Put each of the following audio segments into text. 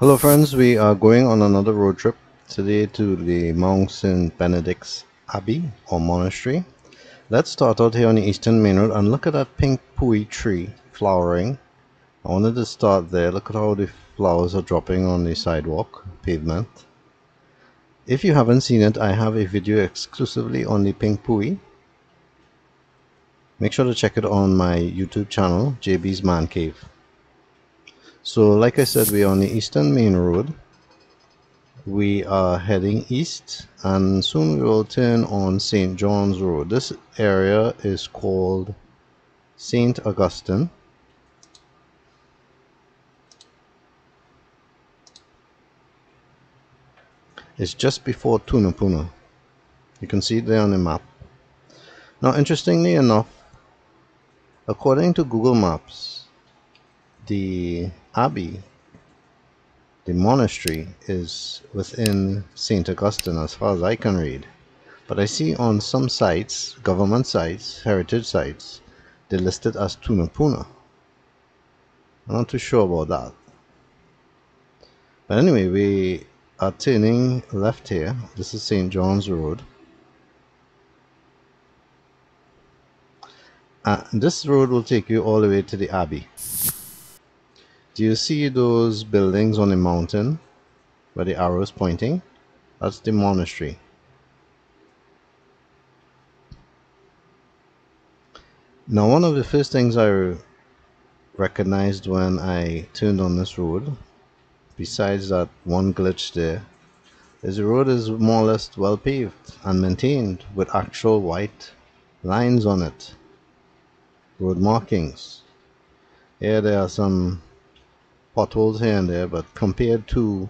Hello friends, we are going on another road trip today to the Mount St. Benedict's Abbey or Monastery. Let's start out here on the Eastern Main Road and look at that pink poui tree flowering. I wanted to start there. Look at how the flowers are dropping on the sidewalk, pavement. If you haven't seen it, I have a video exclusively on the pink poui. Make sure to check it on my YouTube channel, JB's Man Cave. So like I said, we're on the Eastern Main Road. We are heading east and soon we will turn on St. John's Road. This area is called St. Augustine. It's just before Tunapuna. You can see it there on the map. Now interestingly enough, according to Google Maps, the abbey, the monastery, is within St. Augustine as far as I can read. But I see on some sites, government sites, heritage sites, they list it as Tunapuna. I'm not too sure about that. But anyway, we are turning left here. This is St. John's Road. Uh, this road will take you all the way to the Abbey. Do you see those buildings on the mountain where the arrow is pointing? That's the monastery. Now one of the first things I recognized when I turned on this road, besides that one glitch there, is the road is more or less well paved and maintained with actual white lines on it, road markings. Here there are some potholes here and there but compared to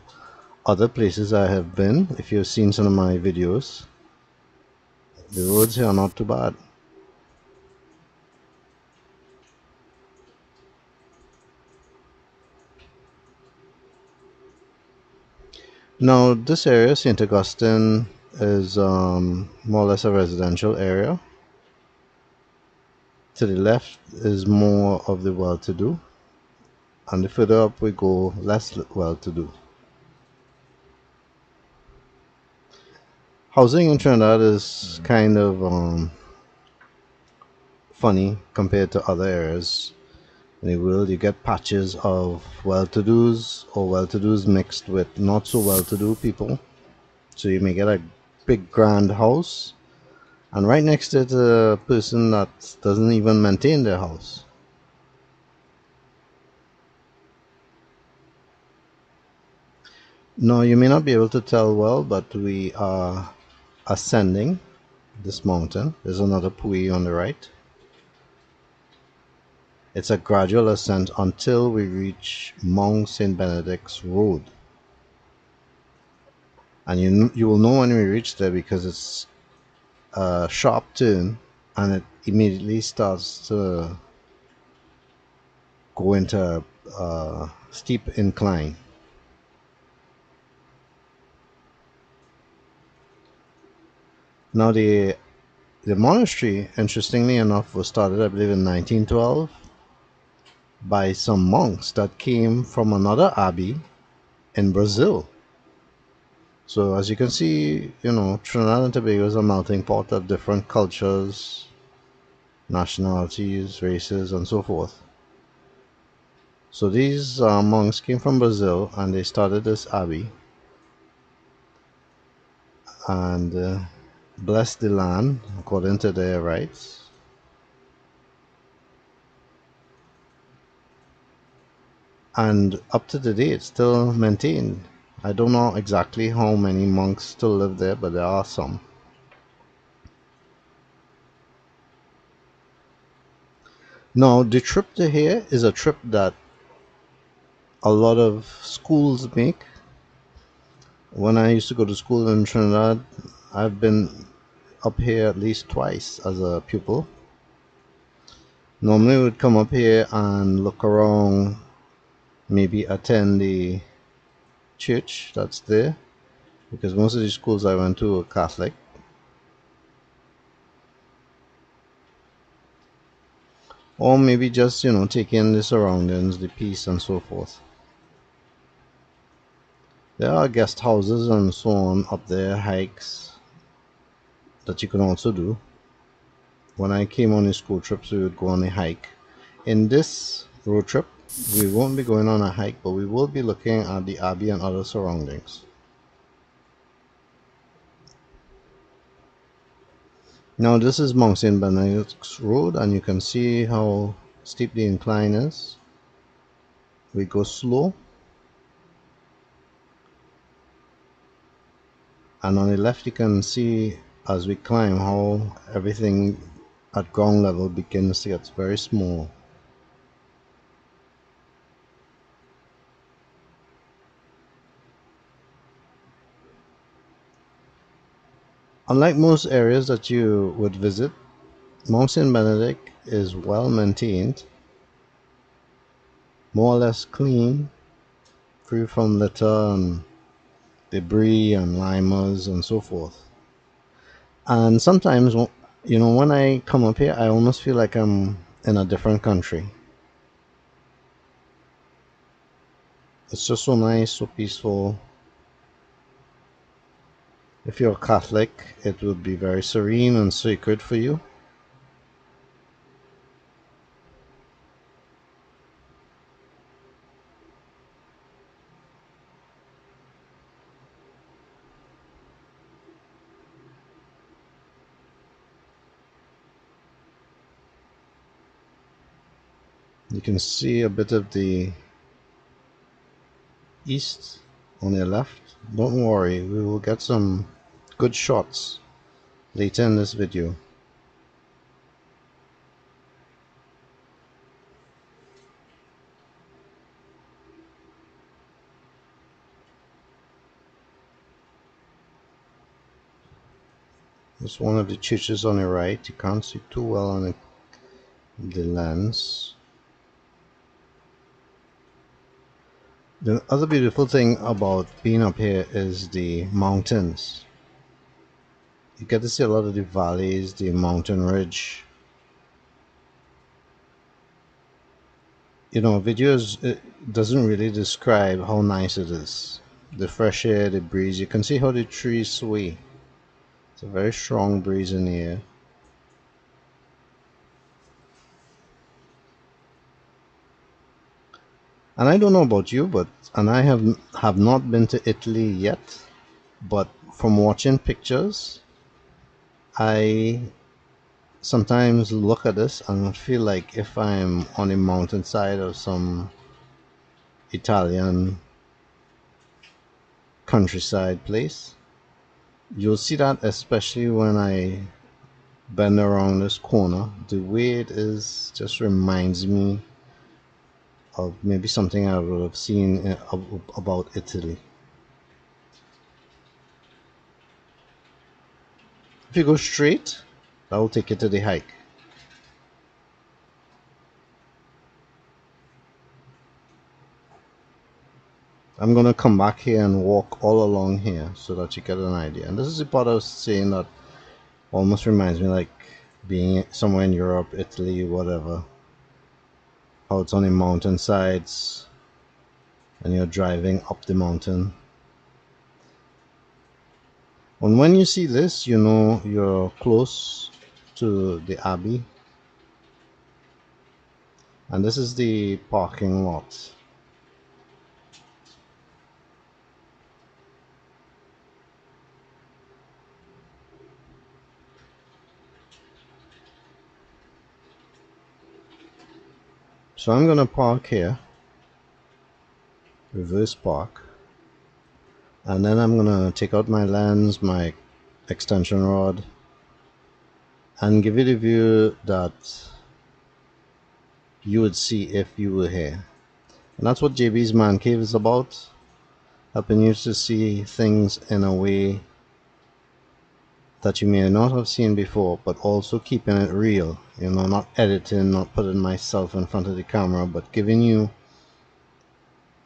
other places I have been if you've seen some of my videos the roads here are not too bad now this area St. Augustine is um, more or less a residential area to the left is more of the well-to-do and the further up we go less well to do. Housing in Trinidad is kind of um, funny compared to other areas. In the world you get patches of well-to-dos or well-to-dos mixed with not so well-to-do people. So you may get a big grand house and right next to it a person that doesn't even maintain their house No, you may not be able to tell well, but we are ascending this mountain. There's another poui on the right. It's a gradual ascent until we reach Mount St. Benedict's Road. And you, you will know when we reach there because it's a sharp turn and it immediately starts to go into a steep incline. Now the the monastery, interestingly enough, was started, I believe, in 1912 by some monks that came from another abbey in Brazil. So as you can see, you know, Trinidad and Tobago is a melting pot of different cultures, nationalities, races, and so forth. So these uh, monks came from Brazil and they started this abbey. And uh, bless the land according to their rites. And up to today, it's still maintained. I don't know exactly how many monks still live there, but there are some. Now, the trip to here is a trip that a lot of schools make. When I used to go to school in Trinidad, I've been up here at least twice as a pupil. Normally would come up here and look around, maybe attend the church that's there, because most of the schools I went to were Catholic. Or maybe just, you know, take in the surroundings, the peace and so forth. There are guest houses and so on up there, hikes that you can also do. When I came on the school trips, we would go on a hike. In this road trip, we won't be going on a hike, but we will be looking at the Abbey and other surroundings. Now this is Mount St. Benedict's Road and you can see how steep the incline is. We go slow. And on the left you can see as we climb how everything at ground level begins to get very small. Unlike most areas that you would visit, Mount St. Benedict is well maintained, more or less clean, free from litter and debris and limers and so forth. And sometimes, you know, when I come up here, I almost feel like I'm in a different country. It's just so nice, so peaceful. If you're Catholic, it would be very serene and sacred for you. Can see a bit of the east on your left. Don't worry, we will get some good shots later in this video. It's one of the churches on the right. You can't see too well on the, the lens. The other beautiful thing about being up here is the mountains. You get to see a lot of the valleys, the mountain ridge. You know, videos it doesn't really describe how nice it is. The fresh air, the breeze. You can see how the trees sway. It's a very strong breeze in the air. And I don't know about you, but and I have have not been to Italy yet, but from watching pictures, I sometimes look at this and feel like if I'm on a mountainside of some Italian countryside place. You'll see that especially when I bend around this corner. The way it is just reminds me maybe something I would have seen uh, about Italy. If you go straight, that will take you to the hike. I'm going to come back here and walk all along here so that you get an idea. And this is the part I was saying that almost reminds me like being somewhere in Europe, Italy, whatever Oh, out on the mountain sides. And you're driving up the mountain. And when you see this you know you're close to the abbey. And this is the parking lot So I'm going to park here, reverse park, and then I'm going to take out my lens, my extension rod, and give you the view that you would see if you were here. And that's what JB's Man Cave is about, helping you to see things in a way that you may not have seen before, but also keeping it real. You know, not editing, not putting myself in front of the camera, but giving you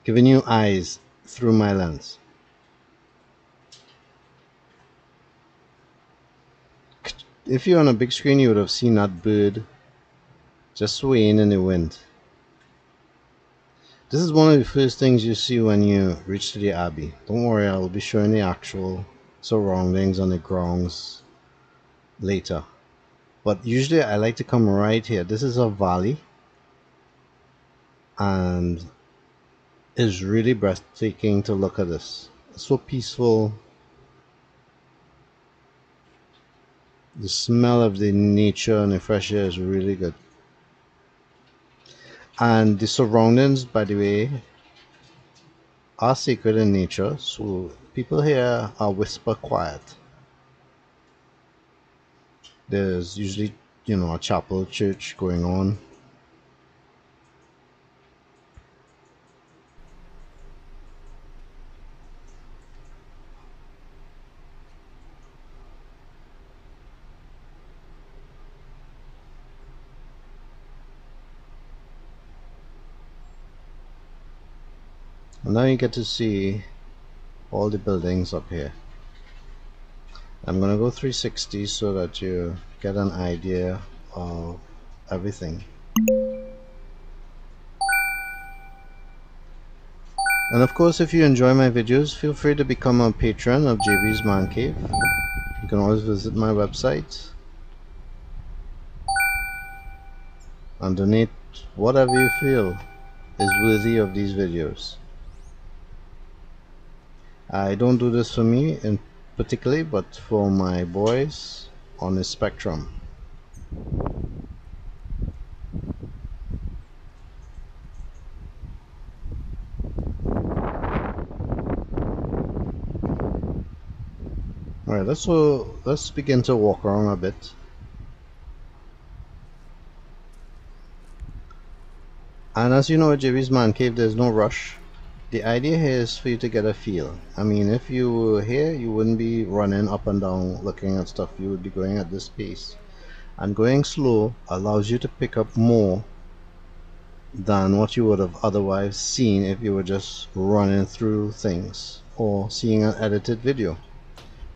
giving you eyes through my lens. If you're on a big screen, you would have seen that bird just swaying in the wind. This is one of the first things you see when you reach to the Abbey. Don't worry, I'll be showing the actual surroundings on the grounds later. But usually I like to come right here. This is a valley and it's really breathtaking to look at this. It's so peaceful. The smell of the nature and the fresh air is really good. And the surroundings, by the way, are sacred in nature, so people here are whisper quiet. There's usually, you know, a chapel, church going on. And now you get to see all the buildings up here. I'm gonna go 360 so that you get an idea of everything. And of course if you enjoy my videos feel free to become a patron of JB's Man Cave. You can always visit my website and donate whatever you feel is worthy of these videos. I don't do this for me in particularly but for my boys on the spectrum Alright, let's so let's begin to walk around a bit. And as you know at JB's Man Cave, there's no rush the idea here is for you to get a feel. I mean, if you were here, you wouldn't be running up and down looking at stuff. You would be going at this pace. And going slow allows you to pick up more than what you would have otherwise seen if you were just running through things or seeing an edited video.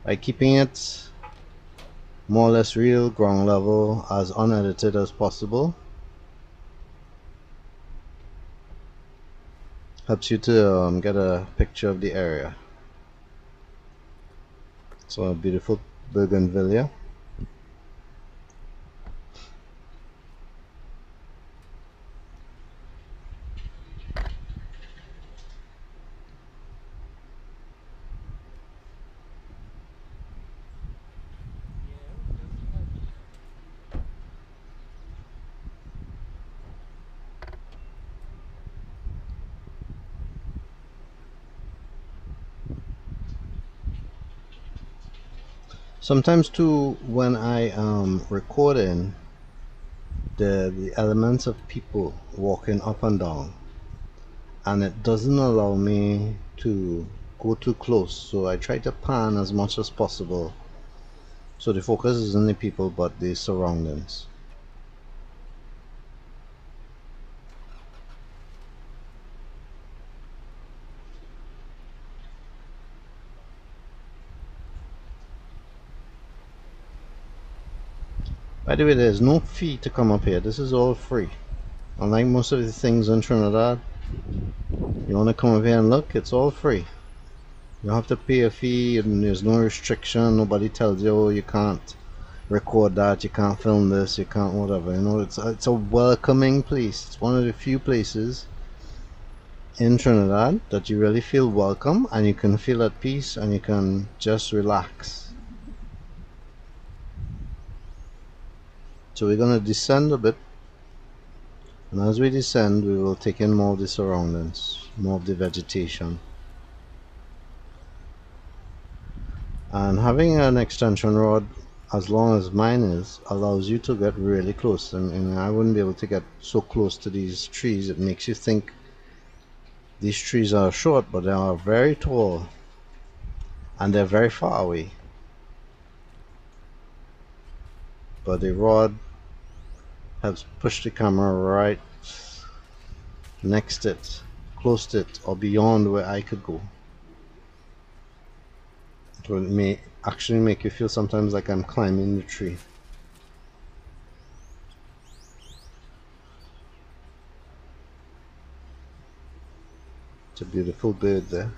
By keeping it more or less real, ground level, as unedited as possible, helps you to um, get a picture of the area. So a beautiful bougainvillea. Sometimes too when I um, am recording the the elements of people walking up and down and it doesn't allow me to go too close so I try to pan as much as possible so the focus is on the people but the surroundings By the way, there's no fee to come up here. This is all free. Unlike most of the things in Trinidad, you want to come up here and look, it's all free. You don't have to pay a fee and there's no restriction. Nobody tells you, oh, you can't record that, you can't film this, you can't whatever. You know, it's a, it's a welcoming place. It's one of the few places in Trinidad that you really feel welcome and you can feel at peace and you can just relax. So we're going to descend a bit. And as we descend we will take in more of the surroundings, more of the vegetation. And having an extension rod as long as mine is allows you to get really close. And, I wouldn't be able to get so close to these trees. It makes you think these trees are short but they are very tall. And they're very far away. But the rod has pushed the camera right next it, close to it, or beyond where I could go. It may actually make you feel sometimes like I'm climbing the tree. It's a beautiful bird there.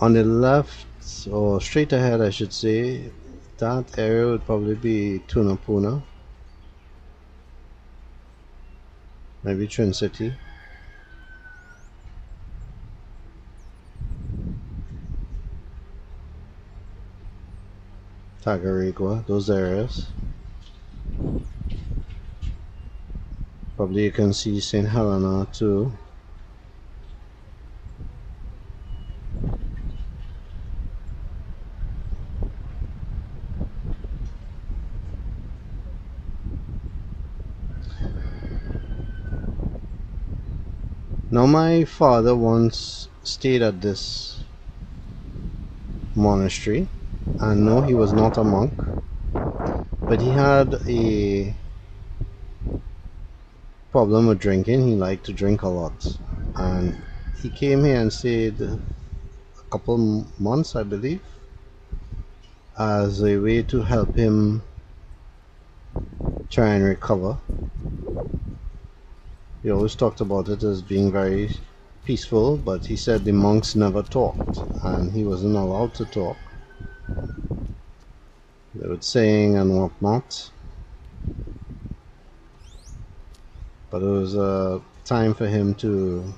On the left, or straight ahead I should say, that area would probably be Tunapuna. Maybe Twin City. Tacarigua, those areas. Probably you can see St. Helena too. My father once stayed at this monastery. And no he was not a monk but he had a problem with drinking. He liked to drink a lot. And he came here and stayed a couple months I believe as a way to help him try and recover he always talked about it as being very peaceful, but he said the monks never talked, and he wasn't allowed to talk. They would sing and whatnot. But it was a time for him to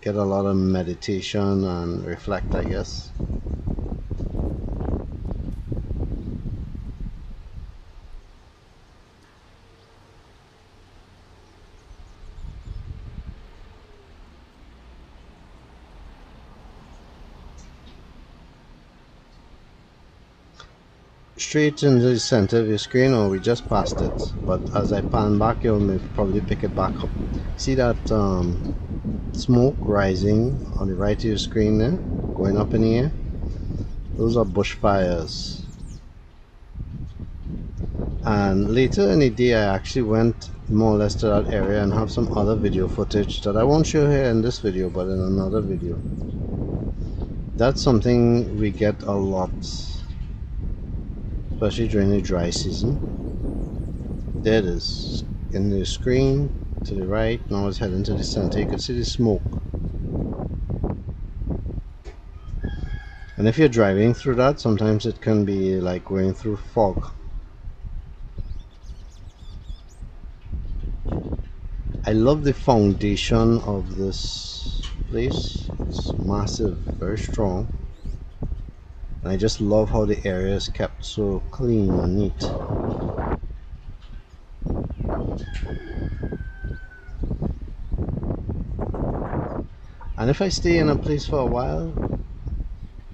get a lot of meditation and reflect, I guess. Straight in the center of your screen or we just passed it. But as I pan back you'll probably pick it back up. See that um, smoke rising on the right of your screen there going up in the air? Those are bushfires. And later in the day I actually went more or less to that area and have some other video footage that I won't show here in this video but in another video. That's something we get a lot especially during the dry season. There it is, in the screen to the right, now it's heading to the center, you can see the smoke. And if you're driving through that, sometimes it can be like going through fog. I love the foundation of this place. It's massive, very strong. And I just love how the area is kept so clean and neat. And if I stay in a place for a while,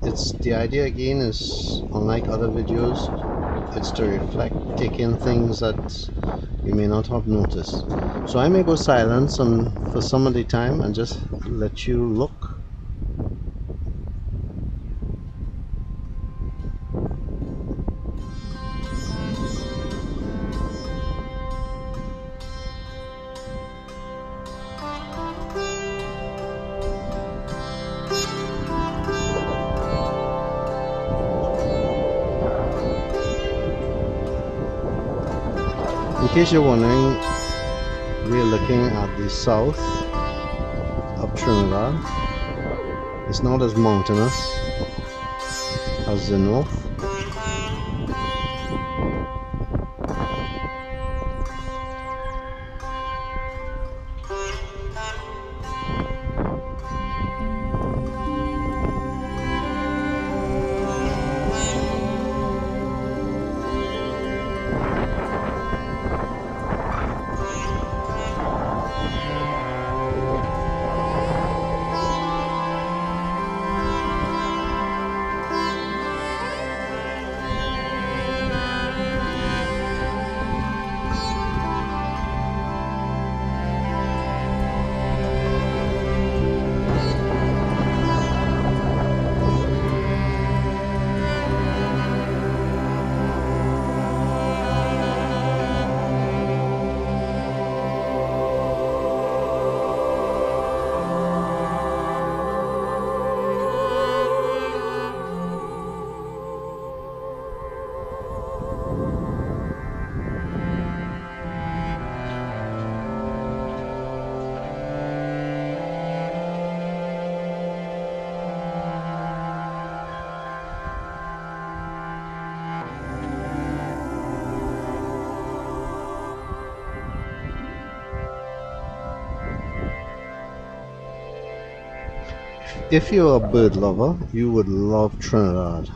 it's the idea again is unlike other videos, it's to reflect, take in things that you may not have noticed. So I may go silent some for some of the time and just let you look case you're wondering, we're looking at the south of Trinidad. It's not as mountainous as the north. If you're a bird lover, you would love Trinidad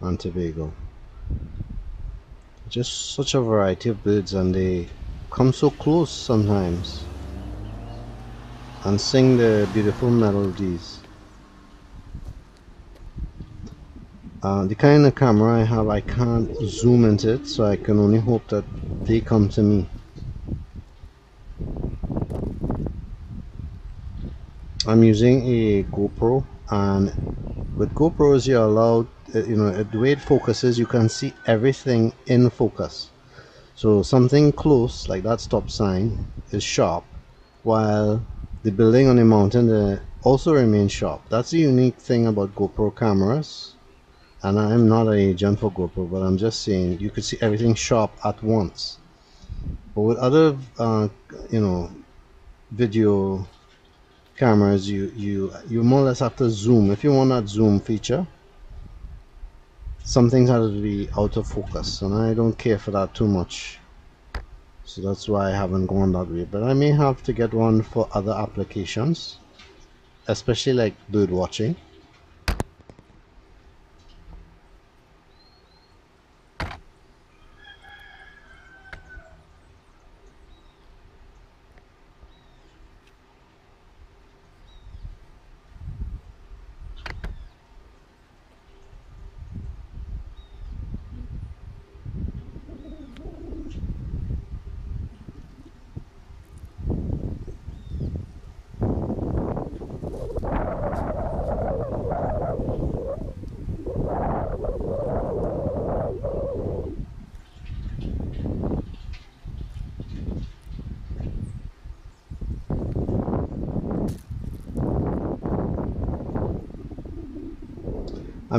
and Tobago. Just such a variety of birds and they come so close sometimes and sing their beautiful melodies. Uh, the kind of camera I have, I can't zoom into it, so I can only hope that they come to me. I'm using a GoPro and with GoPros you're allowed uh, you know the way it focuses you can see everything in focus. So something close like that stop sign is sharp while the building on the mountain uh, also remains sharp. That's the unique thing about GoPro cameras. And I'm not an agent for GoPro but I'm just saying you could see everything sharp at once. But with other uh, you know video cameras you you you more or less have to zoom. If you want that zoom feature some things have to be out of focus and I don't care for that too much. So that's why I haven't gone that way. But I may have to get one for other applications especially like bird watching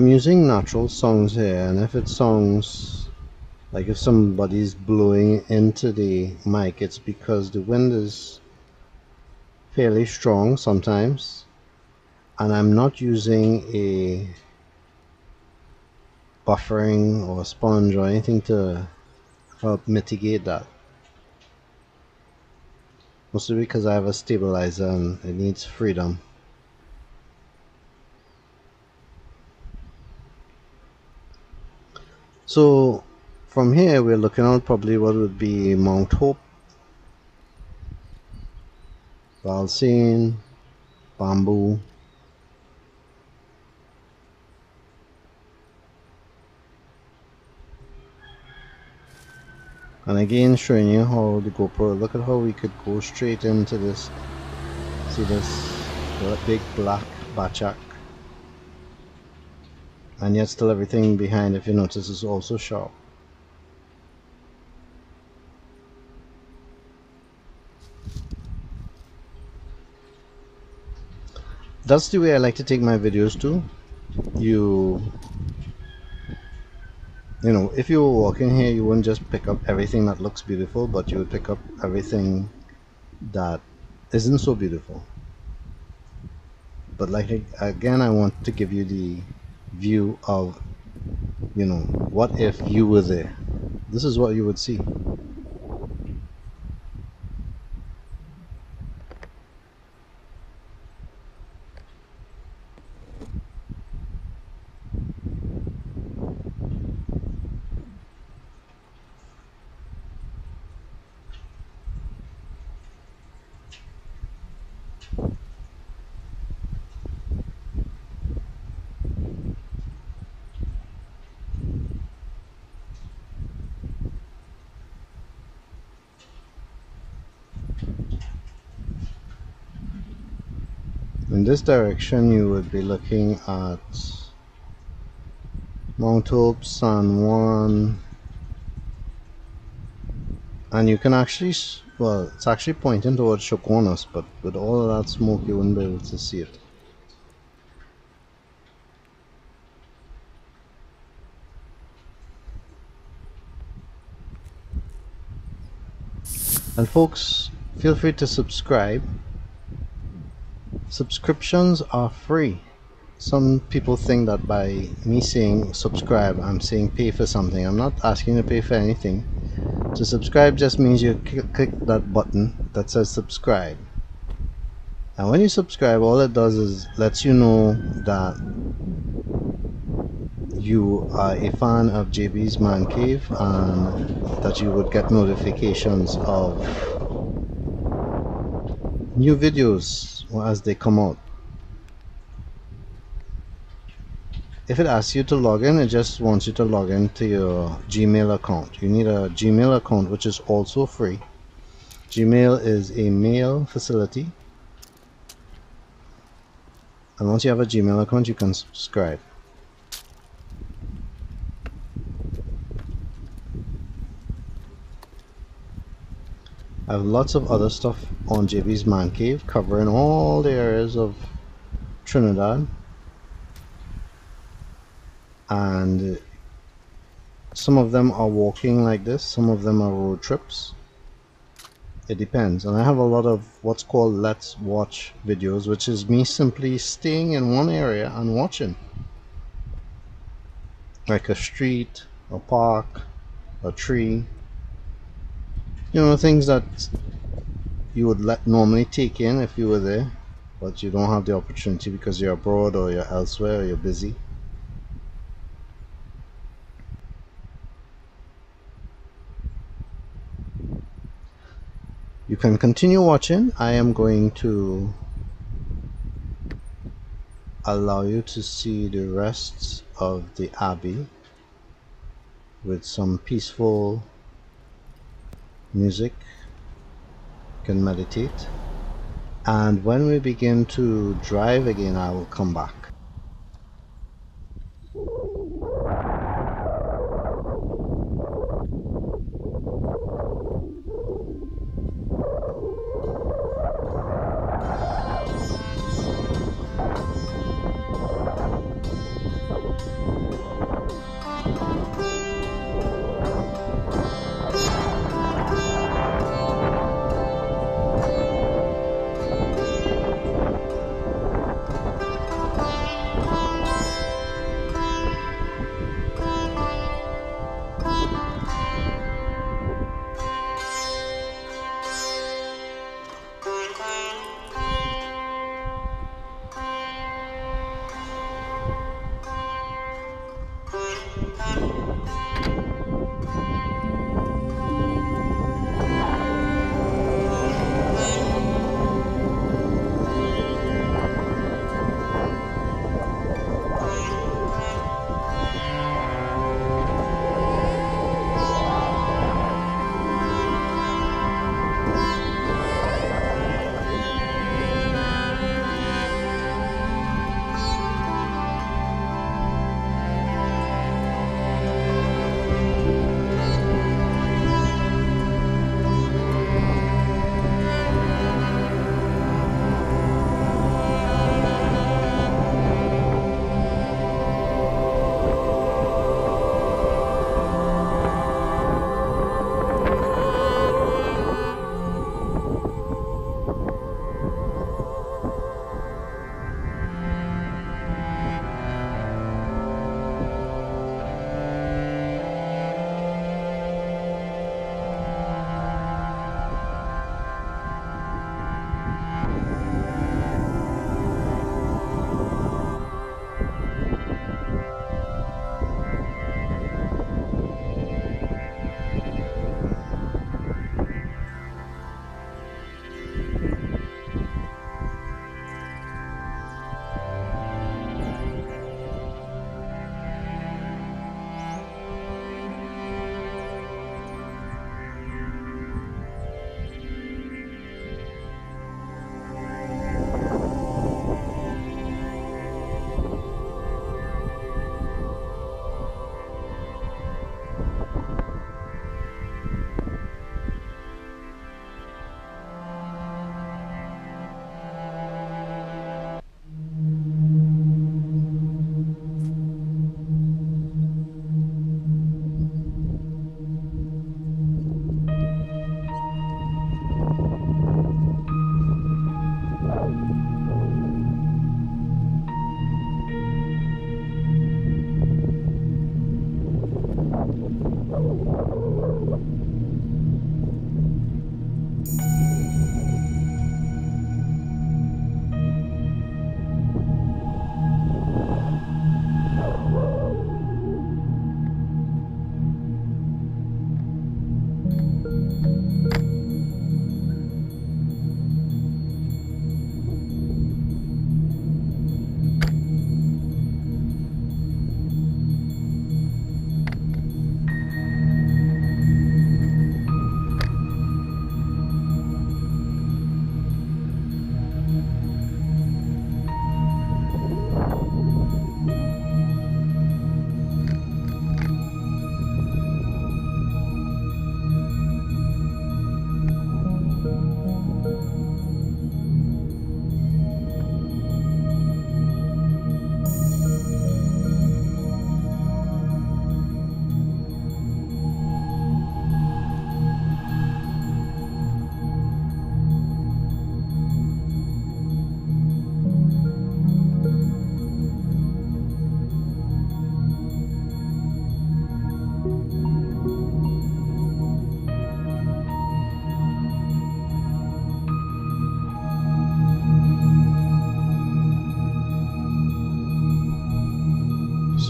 I'm using natural songs here and if it sounds like if somebody's blowing into the mic it's because the wind is fairly strong sometimes and I'm not using a buffering or sponge or anything to help mitigate that. Mostly because I have a stabilizer and it needs freedom So from here we're looking at probably what would be Mount Hope, Valsayn, Bamboo, and again showing you how the GoPro look at how we could go straight into this see this big black bachac and yet still everything behind if you notice is also sharp. That's the way I like to take my videos too. You you know if you were walking here you wouldn't just pick up everything that looks beautiful but you would pick up everything that isn't so beautiful. But like again I want to give you the view of you know what if you were there? This is what you would see in this direction you would be looking at Mount Hope, San Juan. And you can actually well it's actually pointing towards Chaguanas but with all of that smoke you wouldn't be able to see it. And folks feel free to subscribe subscriptions are free. Some people think that by me saying subscribe I'm saying pay for something. I'm not asking to pay for anything. To subscribe just means you click that button that says subscribe. And when you subscribe, all it does is lets you know that you are a fan of JB's Man Cave and that you would get notifications of new videos as they come out. If it asks you to log in, it just wants you to log in to your Gmail account. You need a Gmail account which is also free. Gmail is a mail facility. And once you have a Gmail account, you can subscribe. I have lots of other stuff on JB's Man Cave covering all the areas of Trinidad. And some of them are walking like this some of them are road trips. It depends. And I have a lot of what's called let's watch videos which is me simply staying in one area and watching. Like a street a park a tree you know things that you would let normally take in if you were there but you don't have the opportunity because you're abroad or you're elsewhere or you're busy. You can continue watching. I am going to allow you to see the rest of the abbey with some peaceful music can meditate. And when we begin to drive again I will come back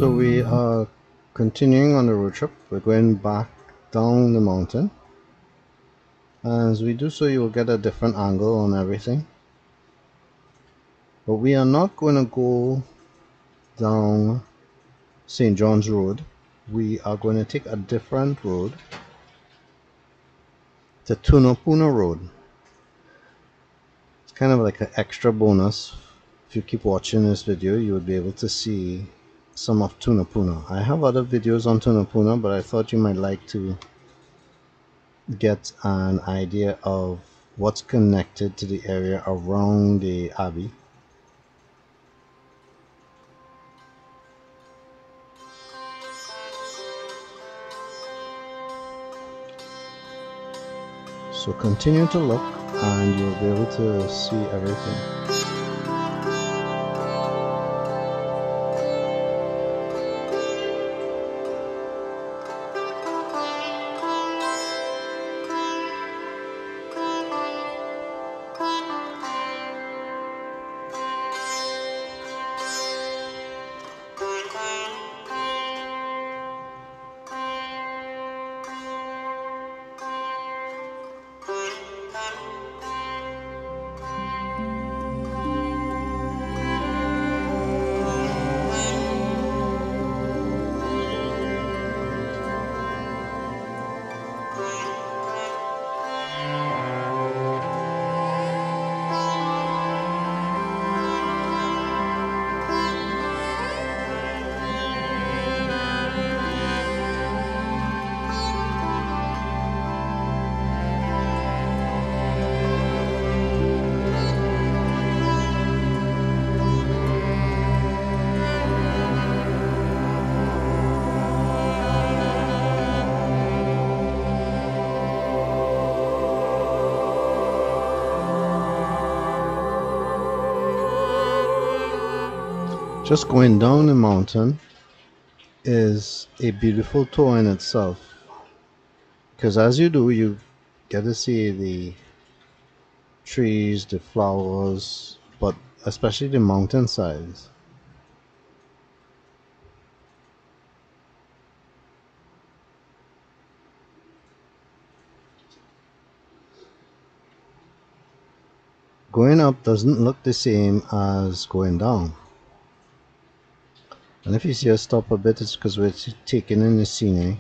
So we are continuing on the road trip. We're going back down the mountain. As we do so, you will get a different angle on everything. But we are not going to go down St. John's Road. We are going to take a different road to Tunapuna Road. It's kind of like an extra bonus. If you keep watching this video, you will be able to see some of Tunapuna. I have other videos on Tunapuna, but I thought you might like to get an idea of what's connected to the area around the abbey. So continue to look and you'll be able to see everything. Just going down the mountain is a beautiful tour in itself. Because as you do you get to see the trees the flowers but especially the mountain sides. Going up doesn't look the same as going down and if you see us stop a bit, it's because we're taking in the scenery. Eh?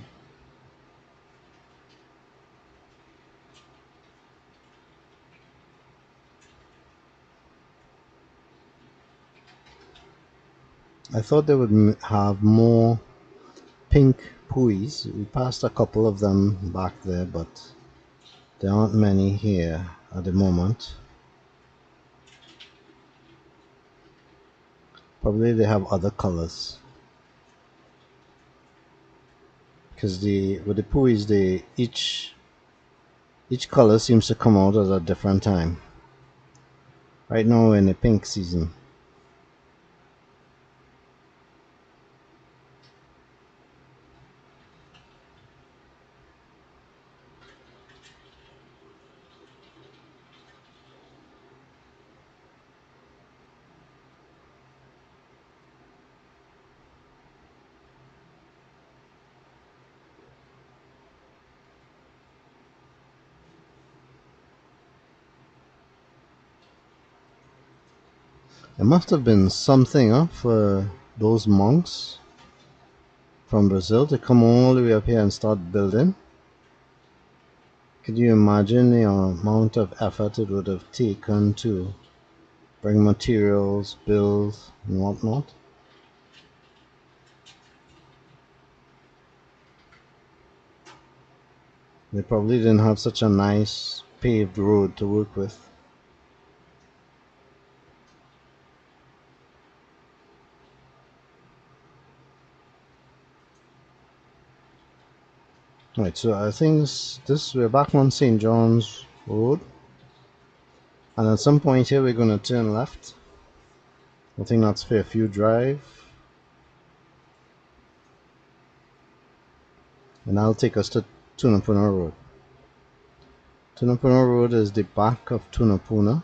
I thought they would have more pink pouis. We passed a couple of them back there, but there aren't many here at the moment. Probably they have other colors. Because the with the pouis, they each each color seems to come out at a different time. Right now we're in the pink season. It must have been something huh, for those monks from Brazil to come all the way up here and start building. Could you imagine the amount of effort it would have taken to bring materials, build, and whatnot? They probably didn't have such a nice paved road to work with. Right, so I think this, we're back on St. John's Road. And at some point here we're going to turn left. I think that's Fairview Drive. And that'll take us to Tunapuna Road. Tunapuna Road is the back of Tunapuna.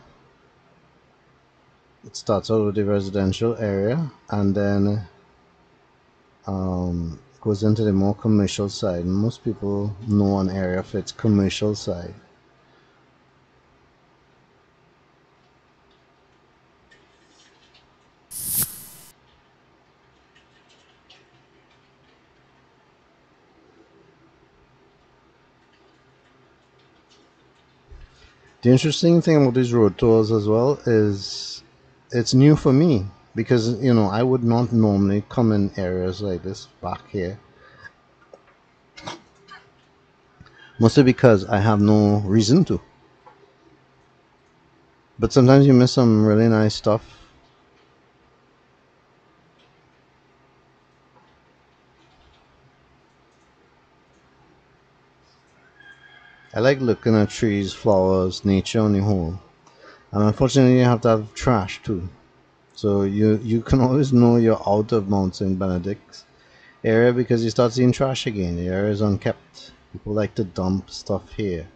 It starts out with the residential area and then um, goes into the more commercial side. Most people know an area for its commercial side. The interesting thing about these road tours as well is it's new for me because you know I would not normally come in areas like this back here mostly because I have no reason to but sometimes you miss some really nice stuff I like looking at trees, flowers, nature on the whole. And unfortunately you have to have trash too. So you, you can always know you're out of Mount St. Benedict's area because you start seeing trash again. The area is unkept. People like to dump stuff here.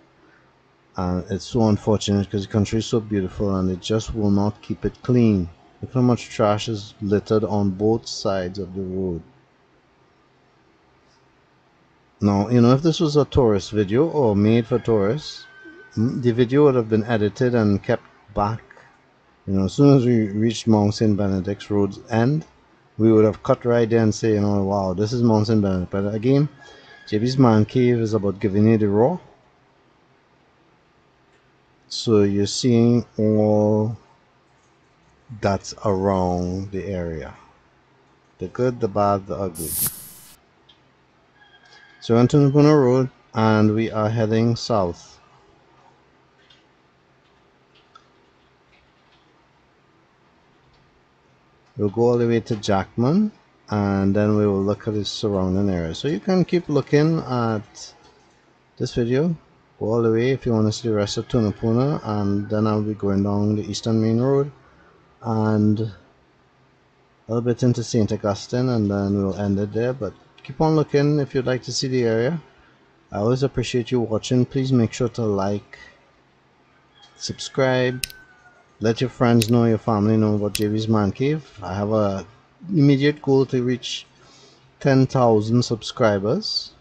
And it's so unfortunate because the country is so beautiful and they just will not keep it clean. Look how much trash is littered on both sides of the road. Now, you know, if this was a tourist video or made for tourists, hmm, the video would have been edited and kept back. You know, as soon as we reached Mount St. Benedict's Road's end, we would have cut right there and say, you know, wow, this is Mount St. Benedict. But again, JB's Man Cave is about giving you the raw. So you're seeing all that's around the area. The good, the bad, the ugly. So we're on Tunapuna Road and we are heading south. We'll go all the way to Jackman and then we will look at the surrounding area. So you can keep looking at this video. Go all the way if you want to see the rest of Tunapuna and then I'll be going down the Eastern Main Road and a little bit into St. Augustine and then we'll end it there. But keep on looking if you'd like to see the area I always appreciate you watching please make sure to like subscribe let your friends know your family know about JB's Man Cave. I have a immediate goal to reach 10,000 subscribers.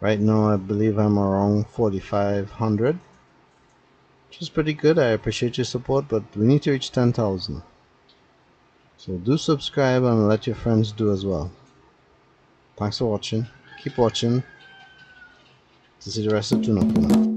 Right now I believe I'm around 4,500 which is pretty good. I appreciate your support but we need to reach 10,000 so do subscribe and let your friends do as well. Thanks for watching. Keep watching. To see the rest of Tunapuna.